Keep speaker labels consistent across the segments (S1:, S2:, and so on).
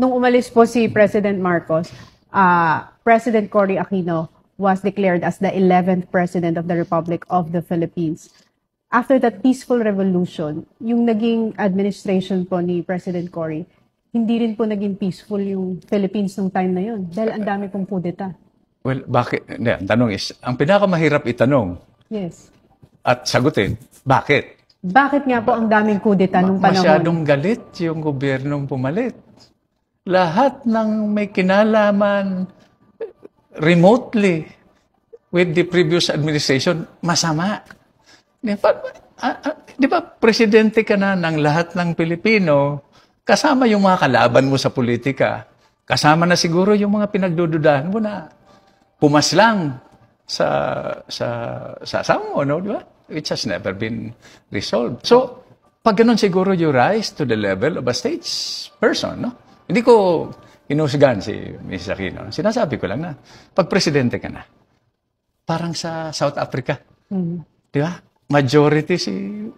S1: Nung umalis po si President Marcos, uh, President Cory Aquino was declared as the 11th President of the Republic of the Philippines. After that peaceful revolution, yung naging administration po ni President Cory, hindi rin po naging peaceful yung Philippines nung time na yun. Dahil ang dami pong kudeta.
S2: Well, bakit? Hindi, ang tanong is, ang pinakamahirap itanong
S1: Yes.
S2: at sagutin, bakit?
S1: Bakit nga po ang daming kudeta nung panahon?
S2: Masyadong galit yung gobyernong pumalit. Lahat ng may kinalaman remotely with the previous administration, masama. Di ba, di ba presidente ka na ng lahat ng Pilipino, kasama yung mga kalaban mo sa politika, kasama na siguro yung mga pinagdududahan mo na pumaslang sa sa sa asawa no, di ba? Which has never been resolved. So, pag ganun siguro you rise to the level of a stage person, no? Hindi ko inusgan si Mrs. Aquino. Sinasabi ko lang na, pag presidente ka na, parang sa South Africa,
S1: Hmm.
S2: di ba? Majority si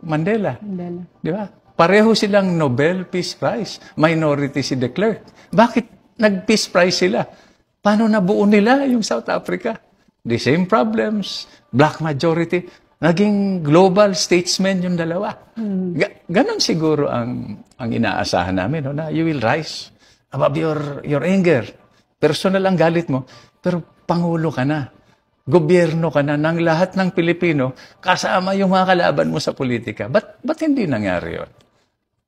S2: Mandela.
S1: Mandela.
S2: Di ba? Pareho silang Nobel Peace Prize. Minority si de Klerk. Bakit nag-Peace Prize sila? Paano nabuo nila yung South Africa? The same problems. Black majority. Naging global statesmen yung dalawa. Ga- ganon siguro ang, ang inaasahan namin, no? na you will rise above your, your anger. Personal ang galit mo, pero pangulo ka na. Gobyerno ka na ng lahat ng Pilipino, kasama yung mga kalaban mo sa politika. Ba't, ba't hindi nangyari yun?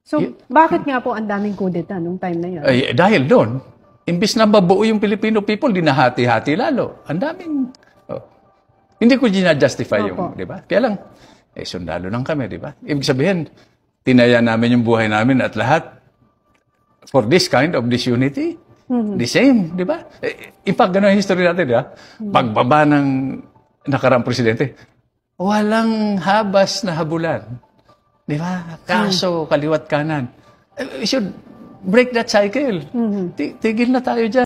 S1: So, bakit nga po ang daming kudeta nung time na yun?
S2: Ay, dahil doon, imbis na mabuo yung Filipino people, dinahati-hati lalo. Ang daming... oh. Hindi ko ginajustify yung, di ba? Kaya lang, eh, sundalo lang kami, di ba? Ibig sabihin, tinaya namin yung buhay namin at lahat for this kind of disunity. The same, di ba? Eh, in fact, ganun ang history natin, di ba? Pagbaba ng nakaraang presidente, walang habas na habulan. Di ba? Kaso, kaliwat kanan. Eh, We should break that cycle. Ti- Tigil na tayo dyan.